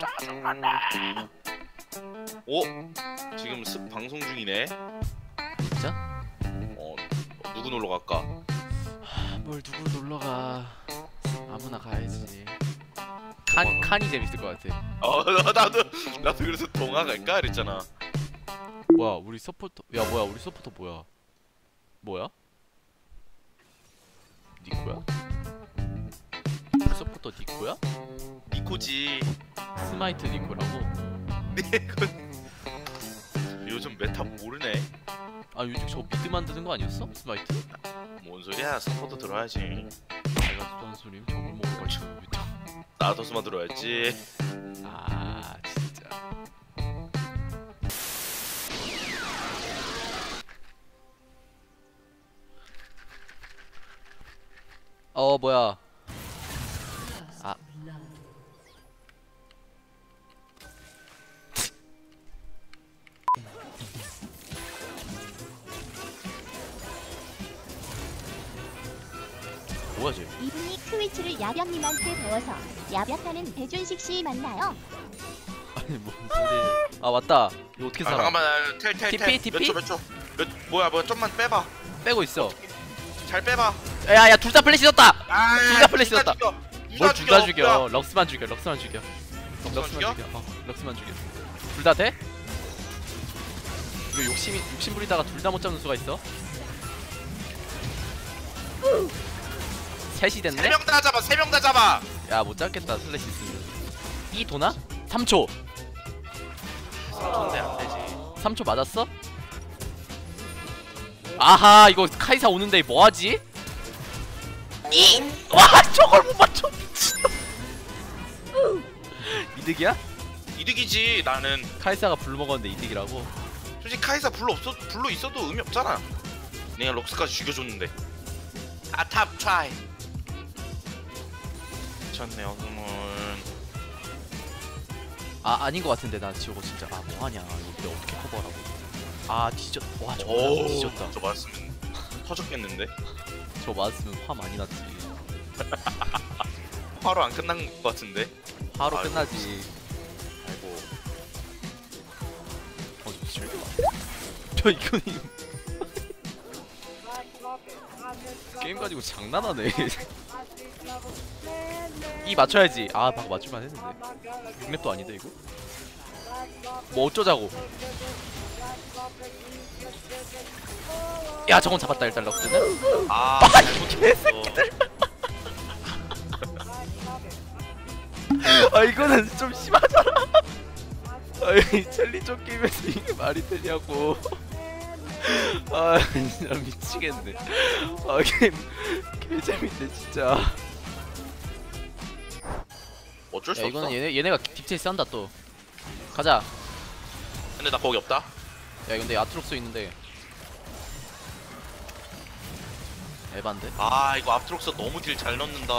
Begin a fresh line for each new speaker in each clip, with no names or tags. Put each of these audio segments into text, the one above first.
짜증난다. 오 지금 습 방송 중이네.
진짜?
어 누구 놀러 갈까?
아, 뭘 누구 놀러 가 아무나 가야지 칸, 칸이 재밌을 것 같아
어 나도 나도 그래서 동화 갈까 그랬잖아.
뭐야 우리 서포터 야 뭐야 우리 서포터 뭐야 뭐야? 니코야? 서포터 니코야?
니코지.
스마이트 니코라고?
니코. 요즘 메타 모르네.
아 요즘 저 미드 만드는 거 아니었어? 스마이트?
뭔 소리야? 서포터 들어야지.
않은 소리 저걸 먹어가지고
나도스만 들어야지.
아 진짜 어 뭐야 뭐야 쟤
이분이 트위치를 야병님한테 배워서 야벽하는 배준식 씨 맞나요?
아니 뭔 소리 아 맞다 이거 어떻게
아,
살아
잠깐만 텔텔
TP, TP?
몇 초 몇 초? 몇 뭐야 뭐야 좀만 빼봐.
빼고 있어
잘 빼봐.
야야 둘 다 플래시 썼다
아,
둘다 플래시.
죽여.
뭘둘 다 죽여
뭐야?
럭스만 죽여 럭스만 죽여
럭스만 죽여?
어 럭스만 죽여 둘 다 돼? 이거 욕심이 욕심 부리다가 둘 다 못 잡는 수가 있어 셋이 됐네?
세명 다 잡아. 세 명 다 잡아.
야 못 잡겠다 플래시 있으면 이 도나? 3초
사촌대 안 되지.
3초 맞았어? 아하 이거 카이사 오는데 뭐하지? 이! 와 저걸 못 맞춰 이득이야?
이득이지. 나는
카이사가 blue 먹었는데 이득이라고?
솔직히 카이사 blue 없어 blue 있어도 의미 없잖아. 내가 럭스까지 죽여줬는데. 아 top try. 미쳤네 어금은.
아 아닌 것 같은데 나 지금 진짜 아 뭐하냐 이거 어떻게 커버하라고 아 뒤졌 와 저거
오
뒤졌다
저 맞으면 터졌겠는데.
저 맞았으면 화 많이 났지
화로 안 끝난 것 같은데. 아이고.
끝나지
아이고.
어 미칠 저 이거는 게임 가지고 장난하네 이 맞춰야지. 아 방금 맞출만 했는데. 6렙도 아닌데 이거? 뭐 어쩌자고. 야 저건 잡았다 일단 럭스는.
아
개새끼들. 아 이거는 좀 심하잖아. 아이 젤리 쫓기면서 이게 말이 되냐고. 아 진짜 미치겠네. 아 게임 개재밌네 진짜
어쩔 수
야
없어.
이거는 얘네, 얘네가 deep chase 한다 또 가자
근데 나 거기 없다.
야 근데 아트록스 있는데 에반데?
아 이거 아트록스 너무 deal 잘 넣는다.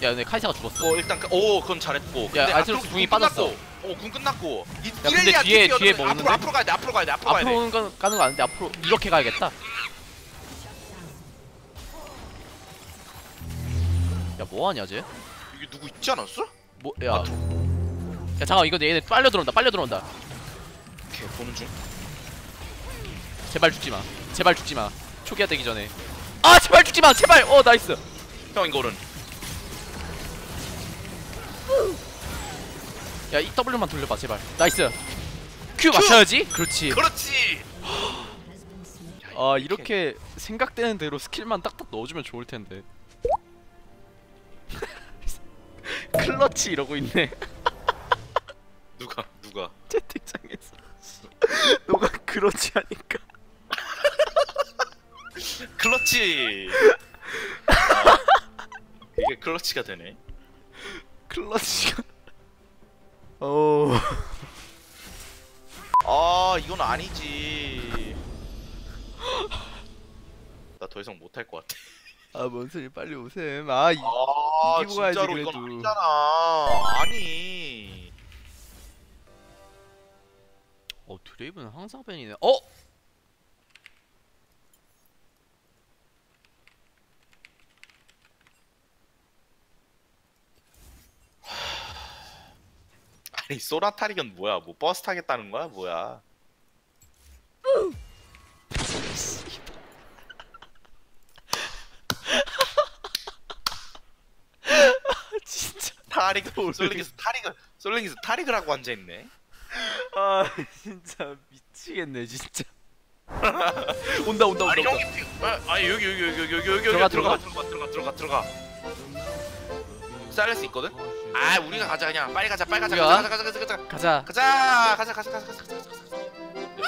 야 근데 카이사가 죽었어
어 일단 그- 오 그건 잘했고. 근데
아트록스
아트록스
궁이
궁
빠졌어.
끝났고. 어 궁 끝났고. 이,
근데
이렐리아
뒤에-
뒤에
뒤에
앞으로,
뭐
앞으로
오는데?
앞으로 가야 돼. 앞으로 가야 돼. 앞으로 가야 돼.
앞으로 가- 가는 거 아닌데 앞으로 이렇게 가야겠다 야 뭐하냐 쟤?
이게 누구 있지 않았어?
뭐, 야.
아,
야, 잠깐 이거 얘네 빨려 들어온다. 빨려 들어온다.
걔 보는 중.
제발 죽지 마. 제발 죽지 마. 초기화 되기 전에. 아, 제발 죽지 마. 제발. 어, nice.
형 이거는
야, 이 W만 돌려 봐, 제발. nice. Q 맞춰야지. 그렇지.
그렇지.
아, 이렇게 생각되는 대로 스킬만 딱딱 넣어 주면 좋을 텐데. 클러치 이러고 있네.
누가 누가
채팅창에서. 너가 그렇지 하니까.
클러치. 아, 이게 클러치가 되네.
클러치가. 어.
아 이건 아니지. 나 더 이상 못할 것 같아.
아, 뭔 소리 빨리 오셈. 아, 이,
아
가야지,
진짜로. 이건 아니잖아. 아니.
어 드레이브는 항상 벤이네. 어?
아니 소라 타릭은 뭐야? 뭐 버스 타겠다는 거야? 뭐야?
진짜
타릭 솔랭에서 타릭을 솔랭에서 타릭을 하고 앉아 있네.
아 진짜 미치겠네 진짜 온다 온다 온다
아니
온다
형이 피- 아, 아니 여기 여기 여기 여기 여기 여기
들어가,
들어가 들어가 들어가 들어가 들어가. 사일러스 있거든? 아 우리가 가자 그냥 빨리 가자 빨리 가자
우리가?
가자 가자 가자 가자
가자
가자 가자 가자 가자 가자 가자 가자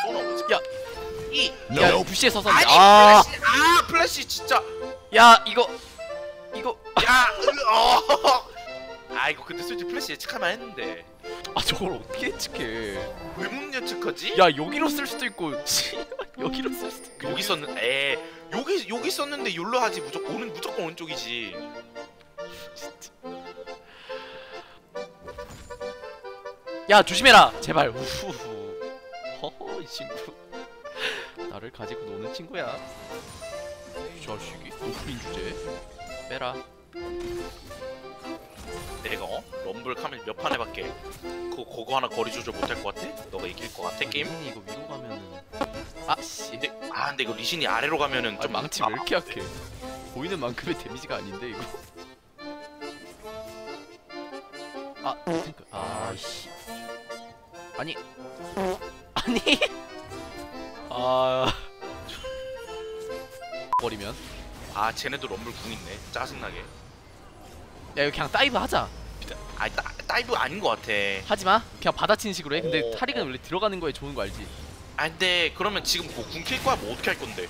손 없지?
야.
이
야 bush에 서서
아니
아,
플래시 아 플래시 진짜
야 이거 이거
야 으, 어. 아 이거 근데 솔직히 플래시 예측하면 했는데.
아 저걸 어떻게 예측해?
왜못 예측하지?
야 여기로 쓸 수도 있고 여기로 쓸 수도 있고.
여기 썼는 에 여기 여기 썼는데 욜로 하지 무조건 오른 무조건 오른쪽이지.
진짜. 야 조심해라! 제발. 우후후 허허 이 친구. 나를 가지고 노는 친구야. 이 자식이 높은 주제 빼라
내가 어? 럼블 카멜 몇판 해봤게 그거 그거 하나 거리 조절 못할 것 같아? 너가 이길 것 같아 게임?
당연히 이거 위로 가면은. 아씨.
근데 아 근데 이거 리신이 아래로 가면은 아좀
망치 왜 이렇게 약해? 보이는 만큼의 데미지가 아닌데 이거? 아 탱크 아씨. 아니. 아니. 아. 버리면?
아 쟤네도 럼블 궁 있네. 짜증나게
야 이거 그냥 dive 하자
아 따, dive 아닌 것 같아
하지마 그냥 받아치는 식으로 해 근데
어.
타릭은 원래 들어가는 거에 좋은 거 알지
아 근데 그러면 지금 뭐 궁킬 거야 뭐 어떻게 할 건데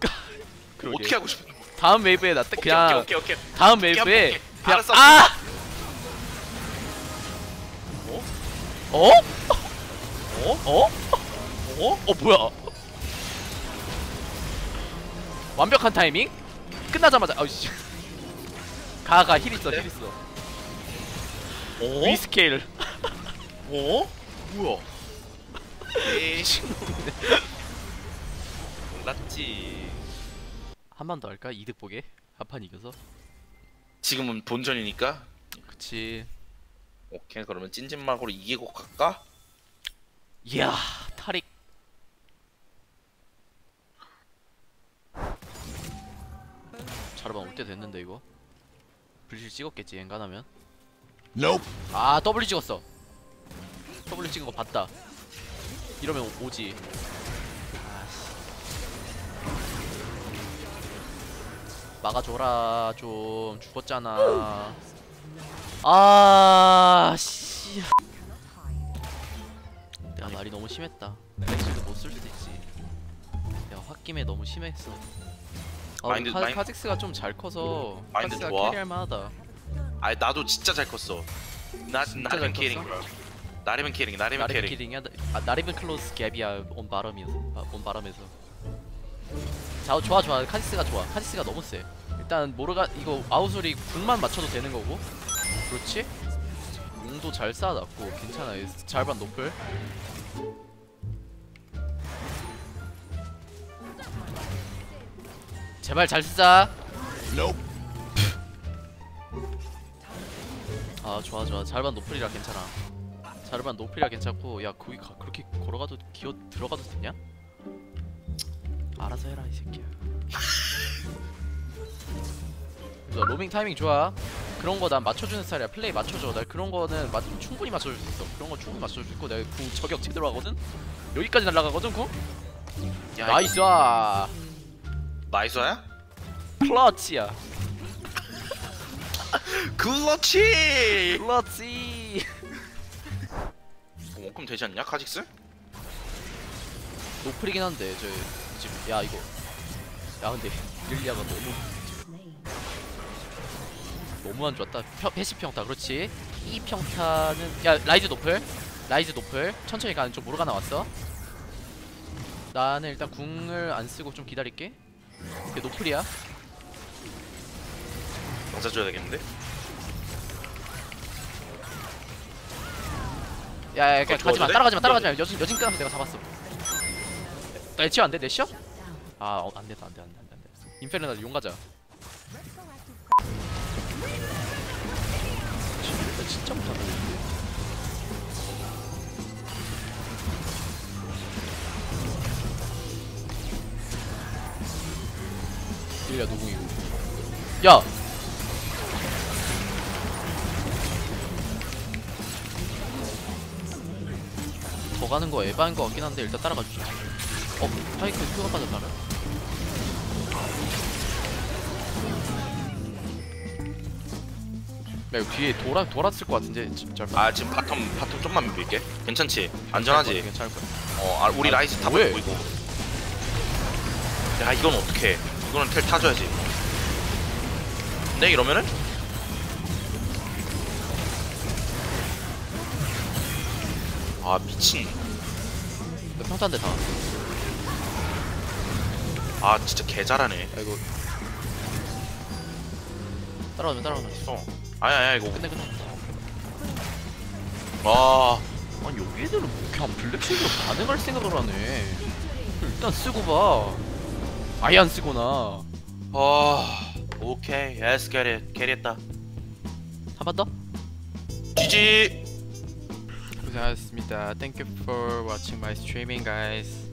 그러게.
어떻게 하고 싶은
다음 웨이브에 나딱 그냥
오케이 오케이 오케이
다음
오케이,
웨이브에
오케이.
그냥
알았어.
아 어? 어? 어? 어? 어? 어 뭐야? 완벽한 타이밍? 끝나자마자 아우씨 가가 힐 있어 힐 있어.
어?
we scale.
어? 뭐야? 에이 몰랐지.
한번더 할까? 이득 보게? 한 판 이겨서?
지금은 본전이니까?
그치.
오케이 그러면 찐찐막으로 이기고 갈까?
이야 타릭 자르반 올때 됐는데 이거 불실 찍었겠지 엔간하면?
Nope.
아 W 찍었어. W 찍은 거 봤다. 이러면 오- 오지. 아씨 막아줘라 좀. 죽었잖아. 아씨. 내가 말이 너무 심했다. 렉스도 못 쓸 수도 있지. 야 홧김에 너무 심했어 아
마인드-
카,
마인-
카직스가 좀 잘 커서
마인드
카직스가
좋아?
캐리할 만하다.
아 나도 진짜 잘 컸어.
나잘
캐링 나리면 캐링 나리면
나리븐
캐링
키링이야? 아 나리븐 클로스 갭이야 온 바람이어서 아, 온 바람에서. 자 좋아 좋아. 카직스가 좋아. 카직스가 너무 세. 일단 모르가 이거 아우솔이 궁만 맞춰도 되는 거고. 그렇지? 용도 잘 쌓아놨고 괜찮아. 잘반 노플 제발 잘 쓰자. 아 좋아 좋아. 잘반 노플이라 괜찮아. 자르반 노플이라 괜찮고 야 거기 가, 그렇게 걸어가도 기어 들어가도 되냐? 알아서 해라 이 새끼야. 자, 로밍 타이밍 좋아. 그런 거 난 맞춰주는 스타일이야. 플레이 맞춰줘. 나 그런 거는 맞, 충분히 맞춰줄 수 있어. 그런 거 충분히 맞춰줄 수 있고 내가 궁 저격 제대로 하거든? 여기까지 날아가거든 궁
야,
nice. 아
nice야?
clutch야. clutch!
어, 원콤 되지 않냐 카직스?
노플이긴 한데 저 지금 야 이거. 야 근데 릴리아가 너무 너무 안 좋았다. 평, 패시 평타 그렇지? 이 평타는 야 라이즈 노플? 라이즈 노플? 천천히 가는 좀 모르가 나왔어? 나는 일단 궁을 안 쓰고 좀 기다릴게 이게 노플이야?
맞아줘야 되겠는데?
야야 그냥 가지마? 따라가지마 따라가지마. 여진 여진 끄면 내가 잡았어. 나 애치어 안돼? 내쉬어? 아 어, 안된다 안돼 안돼 안돼 안돼. 인페르나 용 가자. 진짜 진짜 못한다 웬일이야 노궁이고 야! 더 가는 거 에바인 거 같긴 한데 일단 따라가 주자 어? 파이크 Q가 빠졌다면? 야 이거 뒤에 돌아, 돌았을 것 같은데 진짜
아 지금 bottom bottom 좀만 밀게 괜찮지? 안전하지?
괜찮을 거야
어 아, 우리
아,
라이즈 다
뭐해?
보이고 야 이건 어떡해 이거는 텔 타줘야지. 근데 이러면은? 아 미친.
나 평탄데 다.
아 진짜 개 잘하네.
야 이거. 따라오면 따라오면.
어. 아야 아야 이거.
끝내 끝내.
와
아니 여기 애들은 그냥 black shield로 반응할 생각을 하네. 일단 쓰고 봐 아예 안 쓰거나
아, 오케이 yes get it get it
한번 더?
GG
고생하셨습니다 Thank you for watching my streaming guys